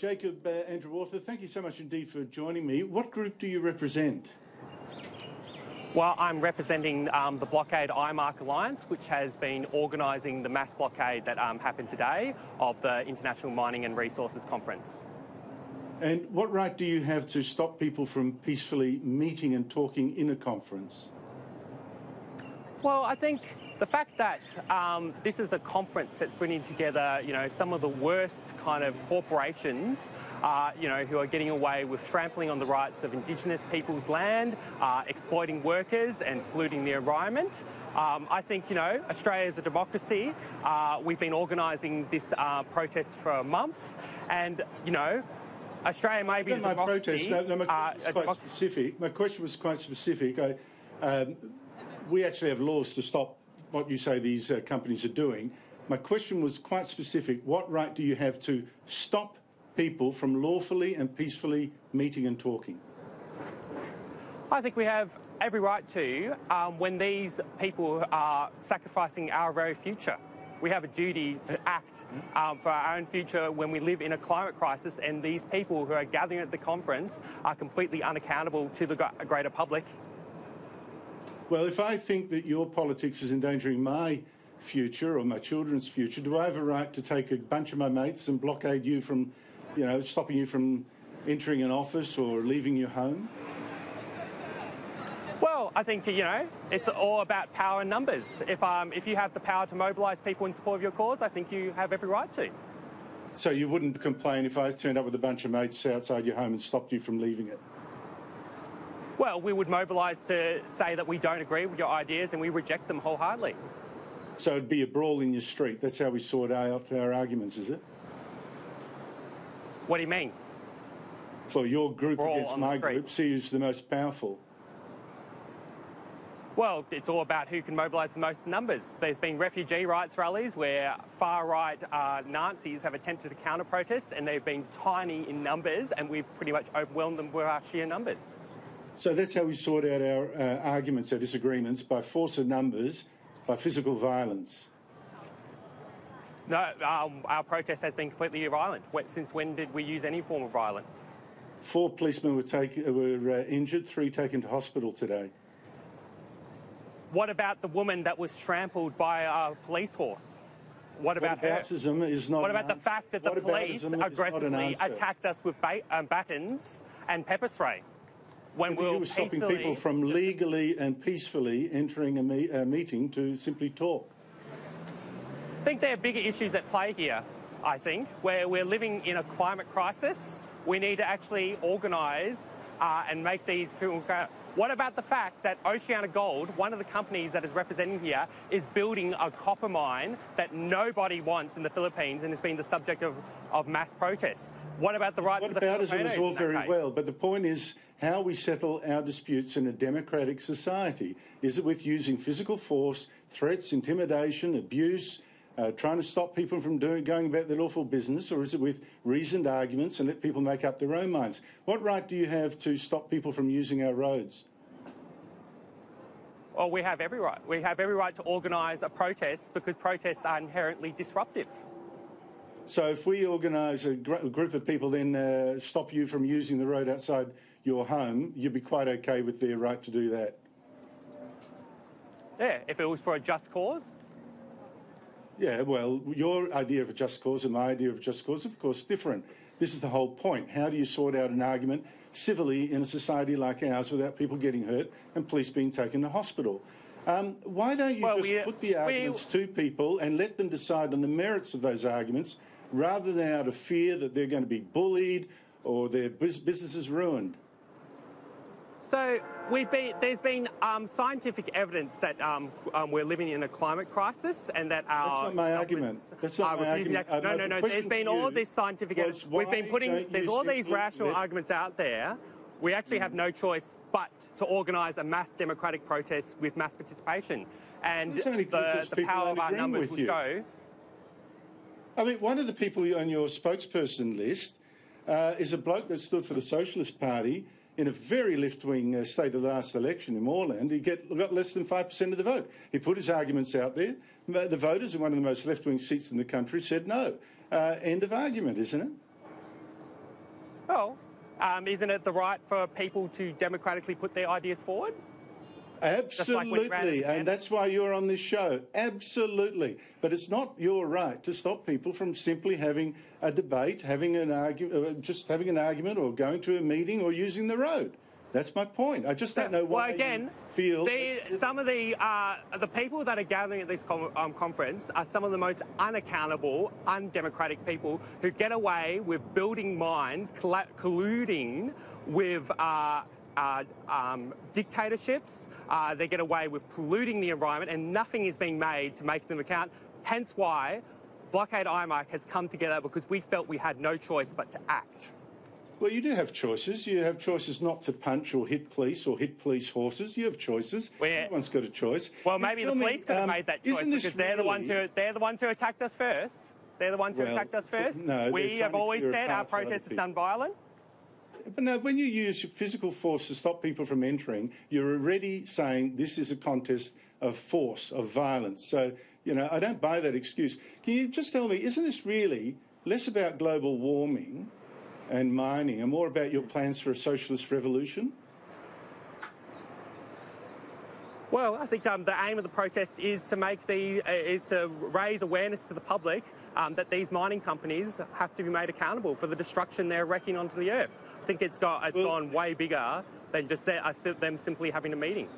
Jacob uh, Andrewartha, thank you so much indeed for joining me. What group do you represent? Well, I'm representing um, the Blockade IMARC Alliance, which has been organising the mass blockade that um, happened today of the International Mining and Resources Conference. And what right do you have to stop people from peacefully meeting and talking in a conference? Well, I think the fact that um, this is a conference that's bringing together, you know, some of the worst kind of corporations, uh, you know, who are getting away with trampling on the rights of Indigenous people's land, uh, exploiting workers and polluting the environment. Um, I think, you know, Australia is a democracy. Uh, we've been organising this uh, protest for months, and you know, Australia may be a my democracy. protest, no, no, my uh, question was quite specific. My question was quite specific. I, um, we actually have laws to stop what you say these uh, companies are doing. My question was quite specific. What right do you have to stop people from lawfully and peacefully meeting and talking? I think we have every right to um, when these people are sacrificing our very future. We have a duty to act um, for our own future when we live in a climate crisis, and these people who are gathering at the conference are completely unaccountable to the greater public. Well, if I think that your politics is endangering my future or my children's future, do I have a right to take a bunch of my mates and blockade you from, you know, stopping you from entering an office or leaving your home? Well, I think you know it's all about power and numbers. If um, if you have the power to mobilise people in support of your cause, I think you have every right to. So you wouldn't complain if I turned up with a bunch of mates outside your home and stopped you from leaving it? Well, we would mobilise to say that we don't agree with your ideas and we reject them wholeheartedly. So it'd be a brawl in your street. That's how we sort out our arguments, is it? What do you mean? Well, your group Brawl against my group, see who's the most powerful. Well, it's all about who can mobilise the most numbers. There's been refugee rights rallies where far right uh, Nazis have attempted to counter protest and they've been tiny in numbers and we've pretty much overwhelmed them with our sheer numbers. So that's how we sort out our uh, arguments, our disagreements, by force of numbers, by physical violence. No, um, our protest has been completely violent. Since when did we use any form of violence? Four policemen were, take, were uh, injured, three taken to hospital today. What about the woman that was trampled by a police horse? What about her? Whataboutism is not What an about the fact that the police not an aggressively attacked us with ba- um, batons and pepper spray when we were stopping people from legally and peacefully entering a, me- a meeting to simply talk. I think there are bigger issues at play here, I think, where we're living in a climate crisis. We need to actually organise uh, and make these What about the fact that OceanaGold, one of the companies that is representing here, is building a copper mine that nobody wants in the Philippines and has been the subject of, of mass protests? What about the rights What of the about Filipinos is all very case? well, but the point is how we settle our disputes in a democratic society. Is it with using physical force, threats, intimidation, abuse, uh, trying to stop people from doing, going about their lawful business, or is it with reasoned arguments and let people make up their own minds? What right do you have to stop people from using our roads? Well, we have every right. We have every right to organise a protest because protests are inherently disruptive. So if we organise a, gr- a group of people, then uh, stop you from using the road outside your home, you'd be quite okay with their right to do that. Yeah, if it was for a just cause, Yeah, well, your idea of a just cause and my idea of a just cause, of course, different. This is the whole point. How do you sort out an argument civilly in a society like ours without people getting hurt and police being taken to hospital? Um, why don't you Well, just we- put the we- arguments to people and let them decide on the merits of those arguments rather than out of fear that they're going to be bullied or their bus- businesses ruined? So we've been, there's been um, scientific evidence that um, um, we're living in a climate crisis and that our That's not my argument. That's not my argument. No, no, no. question There's been all this scientific evidence. We've been putting there's all these rational arguments out there. We actually have no choice but to organise a mass democratic protest with mass participation, and the, the power of our numbers will you. show. I mean, one of the people on your spokesperson list uh, is a bloke that stood for the Socialist Party in a very left-wing uh, state of the last election in Moreland. He get, got less than 5% of the vote. He put his arguments out there. The voters in one of the most left-wing seats in the country said no. Uh, end of argument, isn't it? Well, um, isn't it the right for people to democratically put their ideas forward? Absolutely, like and that's why you're on this show. Absolutely, but it's not your right to stop people from simply having a debate, having an argument, uh, just having an argument, or going to a meeting, or using the road. That's my point. I just don't know why well, again, you feel. The, some of the uh, the people that are gathering at this com- um, conference are some of the most unaccountable, undemocratic people who get away with building mines, coll- colluding with. Uh, uh, um, dictatorships. Uh, they get away with polluting the environment, and nothing is being made to make them account. Hence why Blockade IMARC has come together because we felt we had no choice but to act. Well, you do have choices. You have choices not to punch or hit police or hit police horses. You have choices. Where, Everyone's got a choice. Well, maybe the police me, could have um, made that choice because they're the ones who they're the ones who attacked us first. They're the ones who well, attacked us first. No, we have always said our protest is non-violent. But no, when you use physical force to stop people from entering, you're already saying this is a contest of force, of violence. So, you know, I don't buy that excuse. Can you just tell me, isn't this really less about global warming and mining and more about your plans for a socialist revolution? Well, I think um, the aim of the protest is to make the uh, is to raise awareness to the public um, that these mining companies have to be made accountable for the destruction they're wrecking onto the earth. I think it's got it's well, gone way bigger than just uh, them simply having a meeting.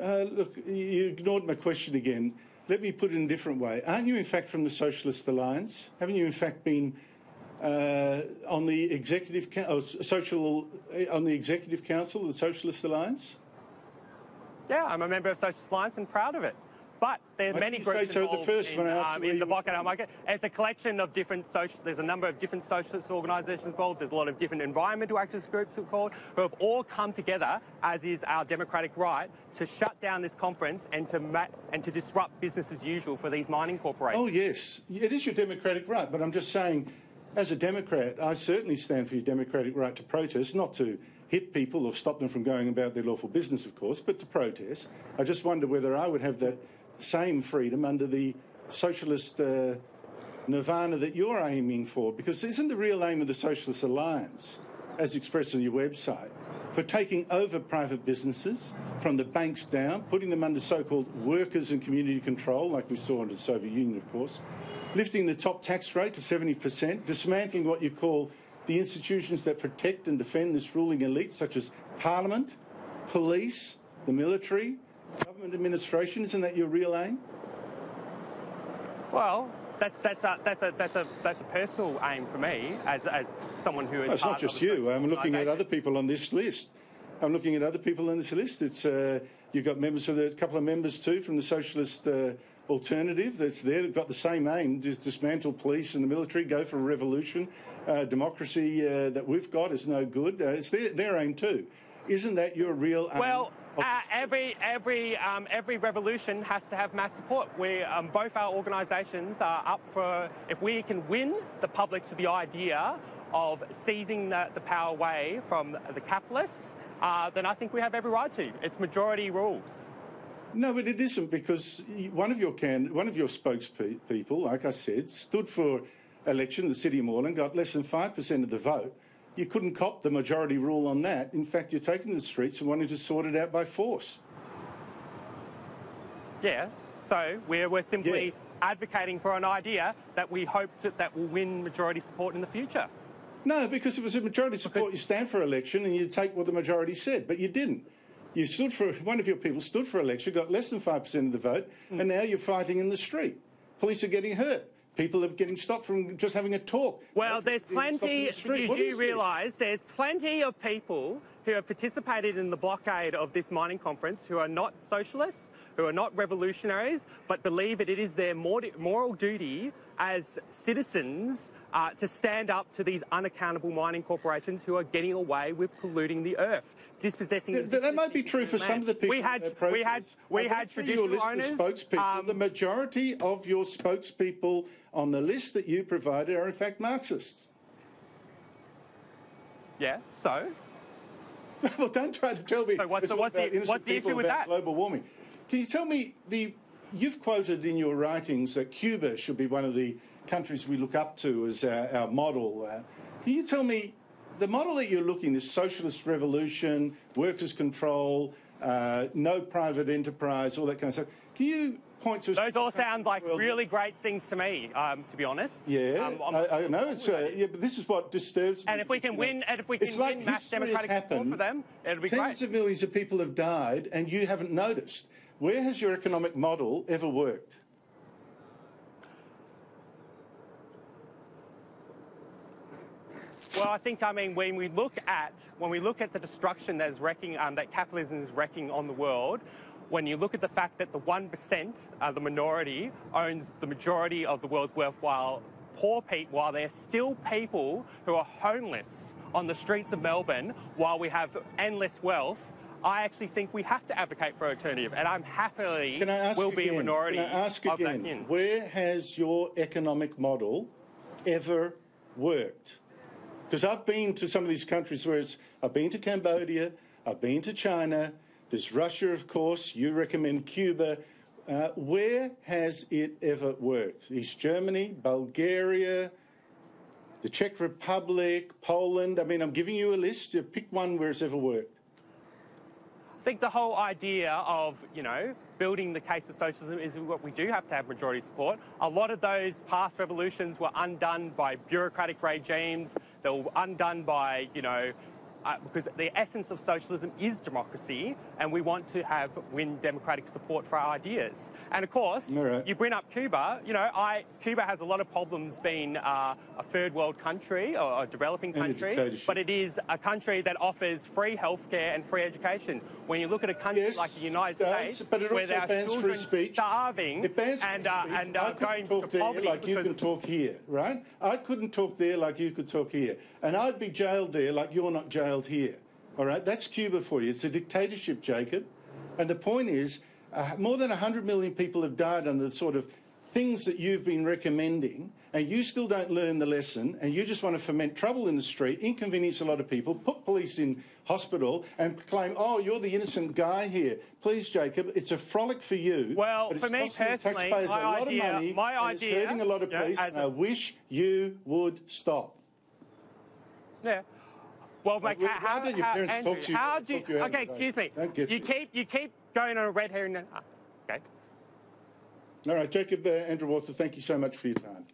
Uh, look, you ignored my question again. Let me put it in a different way. Aren't you, in fact, from the Socialist Alliance? Haven't you, in fact, been uh, on the executive oh, social uh, on the executive council of the Socialist Alliance? Yeah, I'm a member of Socialist Alliance and proud of it. But there are many groups so involved the first in, um, in the blockade IMARC. It's a collection of different social. There's a number of different socialist organisations involved. There's a lot of different environmental activist groups who called who have all come together, as is our democratic right, to shut down this conference and to ma- and to disrupt business as usual for these mining corporations. Oh yes, it is your democratic right. But I'm just saying, as a Democrat, I certainly stand for your democratic right to protest, not to hit people or stop them from going about their lawful business, of course, but to protest. I just wonder whether I would have that same freedom under the socialist uh, nirvana that you're aiming for? Because isn't the real aim of the Socialist Alliance, as expressed on your website, for taking over private businesses from the banks down, putting them under so called workers and community control, like we saw under the Soviet Union, of course, lifting the top tax rate to 70%, dismantling what you call the institutions that protect and defend this ruling elite, such as Parliament, police, the military, government administration? Isn't that your real aim? Well, that's that's a that's a that's a that's a personal aim for me as as someone who is. it's not just you. I'm looking at other people on this list. I'm looking at other people on this list. It's uh, you've got members of the, a couple of members too from the Socialist uh, Alternative that's there. They've got the same aim: just dismantle police and the military, go for a revolution. Uh, democracy uh, that we've got is no good. Uh, it's their, their aim too. Isn't that your real aim? Well, uh, every every um, every revolution has to have mass support. We um, both our organisations are up for if we can win the public to the idea of seizing the, the power away from the capitalists, uh, then I think we have every right to. It's majority rules. No, but it isn't because one of your can one of your spokespeople, like I said, stood for election in the city of Moreland, got less than five percent of the vote you couldn't cop the majority rule on that. In fact, you're taking the streets and wanting to sort it out by force. Yeah, so we're, we're simply yeah. advocating for an idea that we hope to, that will win majority support in the future. No, because if it was a majority support, because... you stand for election and you take what the majority said, but you didn't. You stood for one of your people stood for election, got less than five percent of the vote, mm. and now you're fighting in the street. Police are getting hurt. People are getting stopped from just having a talk. Well, there's plenty, the you do realise there's plenty of people who have participated in the blockade of this mining conference who are not socialists, who are not revolutionaries, but believe that it is their moral duty as citizens uh, to stand up to these unaccountable mining corporations who are getting away with polluting the earth dispossessing. Yeah, that might be true for some of the people. We had, we had, we had traditional your owners. Of spokespeople, um, the majority of your spokespeople on the list that you provided are in fact Marxists. Yeah. So. well, don't try to tell me. So what's, the, what's, the, what's the issue with that? Global warming. Can you tell me the? You've quoted in your writings that Cuba should be one of the countries we look up to as our, our model. Uh, can you tell me the model that you're looking, this socialist revolution, workers' control, uh, no private enterprise, all that kind of stuff. Can you point to? Those all sound like really great things to me, um, to be honest. Yeah, um, I, I, know it's uh, yeah, but this is what disturbs. And if we can win, and if we can it's win like mass democratic support for them, it'll be Tens great. of millions of people have died, and you haven't noticed. Where has your economic model ever worked? Well, I think I mean when we look at when we look at the destruction that is wrecking um, that capitalism is wrecking on the world, when you look at the fact that the one percent, uh, the minority, owns the majority of the world's wealth, while poor people, while there's still people who are homeless on the streets of Melbourne, while we have endless wealth. I actually think we have to advocate for alternative, and I'm happily Can I ask will again, be a minority Can I ask of again, where has your economic model ever worked? Because I've been to some of these countries where it's, I've been to Cambodia, I've been to China, there's Russia, of course, you recommend Cuba. Uh, where has it ever worked? East Germany, Bulgaria, the Czech Republic, Poland. I mean, I'm giving you a list. You pick one where it's ever worked. I think the whole idea of, you know, building the case of socialism is what we do have to have majority support. A lot of those past revolutions were undone by bureaucratic regimes. They were undone by, you know, uh, because the essence of socialism is democracy, and we want to have win democratic support for our ideas. And of course, right. you bring up Cuba. You know, I Cuba has a lot of problems being uh, a third world country or a developing And a country, but it is a country that offers free healthcare and free education. When you look at a country Yes, like the United does, States, where there are children speech. starving and uh, and uh, going talk to there poverty like you can talk here, right? I couldn't talk there like you could talk here, and I'd be jailed there like you're not jailed here. All right, that's Cuba for you. It's a dictatorship, Jacob. And the point is, uh, more than 100 million people have died under the sort of things that you've been recommending, and you still don't learn the lesson, and you just want to foment trouble in the street, inconvenience a lot of people, put police in hospital, and claim, oh, you're the innocent guy here. Please, Jacob, it's a frolic for you. Well, but it's for me personally, taxpayers my a lot idea- of money, my and it's idea, hurting a lot of you know, police, as and I a- wish you would stop. Yeah. Well, mate, Well, how, why don't your how, parents Andrew, talk to you- how do you, you okay, excuse me. You keep you keep going on a red herring. Okay. All right, Jacob uh, Andrewartha, thank you so much for your time.